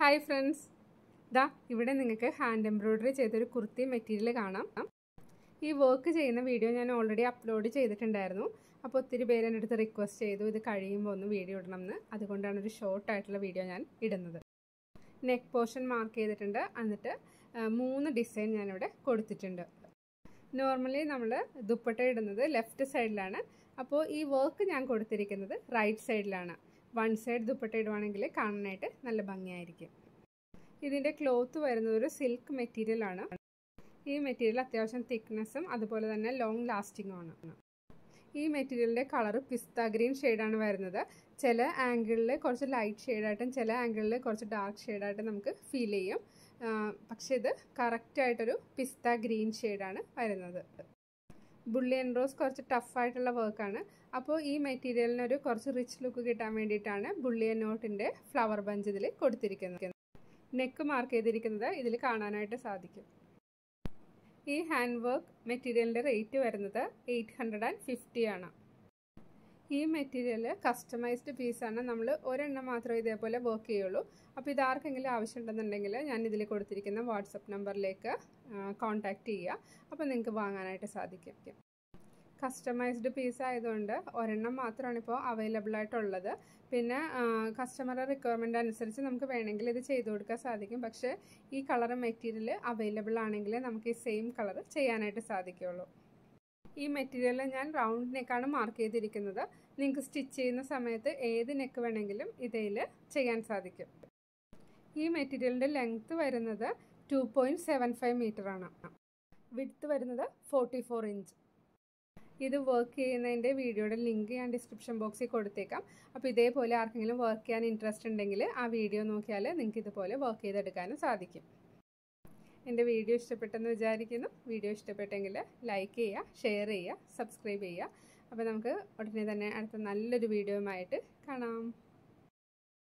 Hi friends ദാ ഇവിടെ നിങ്ങൾക്ക് ഹാൻഡ് എംബ്രോയ്ഡറി ചെയ്തൊരു കുർത്തി മെറ്റീരിയൽ കാണാം. ഈ വർക്ക് ചെയ്യുന്ന വീഡിയോ ഞാൻ ഓൾറെഡി അപ്ലോഡ് ചെയ്തിട്ടുണ്ടായിരുന്നു. അപ്പോൾ ഒത്തിരി പേര് എന്റെ അടുത്ത് റിക്വസ്റ്റ് ചെയ്തു ഇത് കഴിയുമ്പോൾ ഒന്ന് വീഡിയോ ഇടണം എന്ന് അതുകൊണ്ടാണ് ഒരു ഷോർട്ട് ആയിട്ടുള്ള വീഡിയോ ഞാൻ ഇടുന്നത്. നെക്ക് പോർഷൻ മാർക്ക് ചെയ്തിട്ടുണ്ട്. എന്നിട്ട് മൂന്ന് ഡിസൈൻ ഞാനിവിടെ കൊടുത്തിട്ടുണ്ട്. നോർമലി നമ്മൾ ദുപ്പട്ട ഇടുന്നത് ലെഫ്റ്റ് സൈഡിലാണ് അപ്പോൾ ഈ വർക്ക് ഞാൻ കൊടുത്തിരിക്കുന്നത് റൈറ്റ് സൈഡിലാണ് വൺ സൈഡ് ദുപ്പട്ട ഇടുവാണെങ്കിൽ കാണാനായിട്ട് നല്ല ഭംഗിയായിരിക്കും. ഇതിന്റെ ക്ലോത്ത് വരുന്നത് ഒരു സിൽക്ക് മെറ്റീരിയലാണ് ഈ മെറ്റീരിയൽ അത്യാവശ്യം തിക്നെസ്സും അതുപോലെ തന്നെ ലോങ് ലാസ്റ്റിങ്ങുമാണ് ഈ മെറ്റീരിയലിന്റെ കളർ പിസ്ത ഗ്രീൻ ഷെയ്ഡാണ് വരുന്നത്. ചില ആംഗിളിൽ കുറച്ച് ലൈറ്റ് ഷെയ്ഡായിട്ടും ചില ആംഗിളിൽ കുറച്ച് ഡാർക്ക് ഷെയ്ഡായിട്ടും നമുക്ക് ഫീൽ ചെയ്യും. പക്ഷേ ഇത് കറക്റ്റായിട്ടൊരു പിസ്ത ഗ്രീൻ ഷെയ്ഡാണ് വരുന്നത്. ബുള്ളിയൻ റോസ് കുറച്ച് ടഫായിട്ടുള്ള വർക്കാണ് അപ്പോൾ ഈ മെറ്റീരിയലിനൊരു കുറച്ച് റിച്ച് ലുക്ക് കിട്ടാൻ വേണ്ടിയിട്ടാണ് ബുള്ളിയൻ നോട്ടിന്റെ ഫ്ലവർ ബഞ്ച് ഇതിൽ കൊടുത്തിരിക്കുന്നത്. നെക്ക് മാർക്ക് ചെയ്തിരിക്കുന്നത് ഇതിൽ കാണാനായിട്ട് സാധിക്കും. ഈ ഹാൻഡ് വർക്ക് മെറ്റീരിയലിന്റെ റേറ്റ് വരുന്നത് എയ്റ്റ് ഹൺഡ്രഡ് ആൻഡ് ഫിഫ്റ്റി ആണ്. ഈ മെറ്റീരിയൽ കസ്റ്റമൈസ്ഡ് പീസാണ് നമ്മൾ ഒരെണ്ണം മാത്രമേ ഇതേപോലെ വർക്ക് ചെയ്യുള്ളൂ. അപ്പോൾ ഇത് ആർക്കെങ്കിലും ആവശ്യമുണ്ടെന്നുണ്ടെങ്കിൽ ഞാൻ ഇതിൽ കൊടുത്തിരിക്കുന്ന വാട്സപ്പ് നമ്പറിലേക്ക് കോൺടാക്റ്റ് ചെയ്യുക. അപ്പോൾ നിങ്ങൾക്ക് വാങ്ങാനായിട്ട് സാധിക്കും. കസ്റ്റമൈസ്ഡ് പീസ് ആയതുകൊണ്ട് ഒരെണ്ണം മാത്രമാണ് ഇപ്പോൾ അവൈലബിൾ ആയിട്ടുള്ളത്. പിന്നെ കസ്റ്റമറുടെ റിക്വയർമെന്റ് അനുസരിച്ച് നമുക്ക് വേണമെങ്കിൽ ഇത് ചെയ്തു കൊടുക്കാൻ സാധിക്കും. പക്ഷേ ഈ കളർ മെറ്റീരിയൽ അവൈലബിൾ ആണെങ്കിൽ നമുക്ക് ഈ സെയിം കളർ ചെയ്യാനായിട്ട് സാധിക്കുള്ളൂ. ഈ മെറ്റീരിയൽ ഞാൻ റൗണ്ട് നെക്കാണ് മാർക്ക് ചെയ്തിരിക്കുന്നത്. നിങ്ങൾക്ക് സ്റ്റിച്ച് ചെയ്യുന്ന സമയത്ത് ഏത് നെക്ക് വേണമെങ്കിലും ഇതിൽ ചെയ്യാൻ സാധിക്കും. ഈ മെറ്റീരിയലിന്റെ ലെങ്ത്ത് വരുന്നത് two point seven five metre ആണ്. വിഡ്ത്ത് വരുന്നത് ഫോർട്ടി ഫോർ ഇഞ്ച് ഇത് വർക്ക് ചെയ്യുന്നതിന്റെ വീഡിയോയുടെ ലിങ്ക് ഞാൻ ഡിസ്ക്രിപ്ഷൻ ബോക്സിൽ കൊടുത്തേക്കാം. അപ്പോൾ ഇതേപോലെ ആർക്കെങ്കിലും വർക്ക് ചെയ്യാൻ ഇൻട്രസ്റ്റ് ഉണ്ടെങ്കിൽ ആ വീഡിയോ നോക്കിയാൽ നിങ്ങൾക്ക് ഇതുപോലെ വർക്ക് ചെയ്തെടുക്കാനും സാധിക്കും. എന്റെ വീഡിയോ ഇഷ്ടപ്പെട്ടെന്ന് വിചാരിക്കുന്നു. വീഡിയോ ഇഷ്ടപ്പെട്ടെങ്കിൽ ലൈക്ക് ചെയ്യുക ഷെയർ ചെയ്യുക സബ്സ്ക്രൈബ് ചെയ്യുക. അപ്പോൾ നമുക്ക് ഉടനെ തന്നെ അടുത്ത നല്ലൊരു വീഡിയോയുമായിട്ട് കാണാം.